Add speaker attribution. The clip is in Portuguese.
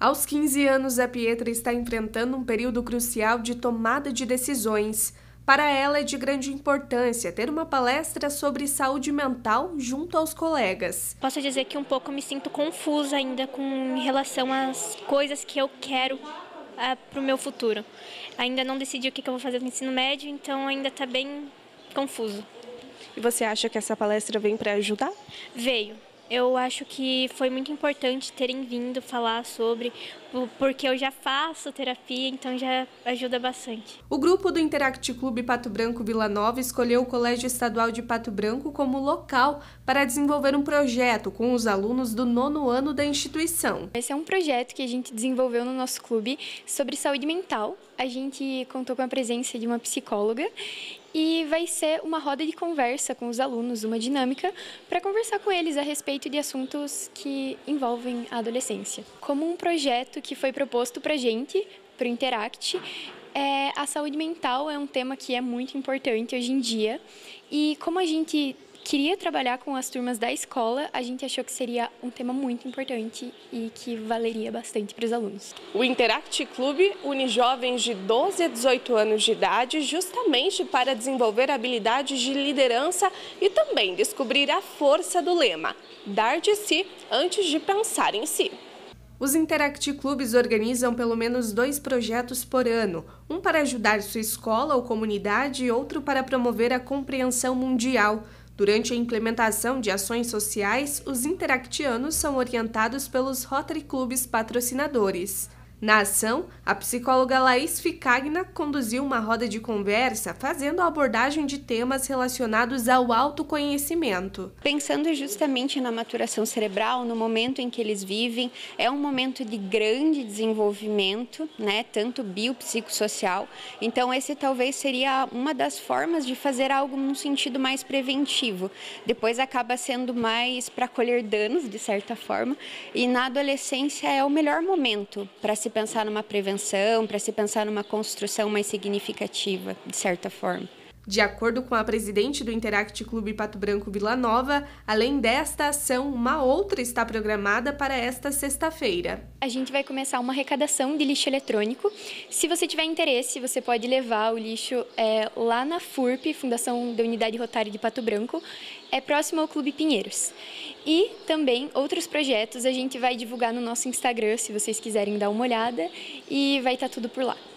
Speaker 1: Aos 15 anos, a Pietra está enfrentando um período crucial de tomada de decisões. Para ela é de grande importância ter uma palestra sobre saúde mental junto aos colegas.
Speaker 2: Posso dizer que um pouco me sinto confusa ainda com relação às coisas que eu quero uh, ah, para o meu futuro. Ainda não decidi o que, que eu vou fazer no ensino médio, então ainda está bem confuso.
Speaker 1: E você acha que essa palestra vem para ajudar?
Speaker 2: Veio eu acho que foi muito importante terem vindo falar sobre, porque eu já faço terapia, então já ajuda bastante.
Speaker 1: O grupo do Interact Clube Pato Branco Vila Nova escolheu o Colégio Estadual de Pato Branco como local para desenvolver um projeto com os alunos do nono ano da instituição.
Speaker 3: Esse é um projeto que a gente desenvolveu no nosso clube sobre saúde mental. A gente contou com a presença de uma psicóloga e vai ser uma roda de conversa com os alunos, uma dinâmica para conversar com eles a respeito de assuntos que envolvem a adolescência. Como um projeto que foi proposto para a gente, para o Interact, é, a saúde mental é um tema que é muito importante hoje em dia e como a gente queria trabalhar com as turmas da escola, a gente achou que seria um tema muito importante e que valeria bastante para os alunos.
Speaker 1: O Interact Club une jovens de 12 a 18 anos de idade justamente para desenvolver habilidades de liderança e também descobrir a força do lema: dar de si antes de pensar em si. Os Interact Clubes organizam pelo menos dois projetos por ano, um para ajudar sua escola ou comunidade e outro para promover a compreensão mundial. Durante a implementação de ações sociais, os interactianos são orientados pelos Rotary Clubes patrocinadores. Na ação, a psicóloga Laís Ficagna conduziu uma roda de conversa fazendo a abordagem de temas relacionados ao autoconhecimento.
Speaker 4: Pensando justamente na maturação cerebral, no momento em que eles vivem, é um momento de grande desenvolvimento, né, tanto biopsicossocial. Então, esse talvez seria uma das formas de fazer algo num sentido mais preventivo. Depois acaba sendo mais para colher danos, de certa forma, e na adolescência é o melhor momento para se pensar numa prevenção, para se pensar numa construção mais significativa, de certa forma.
Speaker 1: De acordo com a presidente do Interact Clube Pato Branco Vila Nova, além desta ação, uma outra está programada para esta sexta-feira.
Speaker 3: A gente vai começar uma arrecadação de lixo eletrônico. Se você tiver interesse, você pode levar o lixo é, lá na FURP, Fundação da Unidade Rotária de Pato Branco, é próximo ao Clube Pinheiros. E também outros projetos a gente vai divulgar no nosso Instagram, se vocês quiserem dar uma olhada, e vai estar tudo por lá.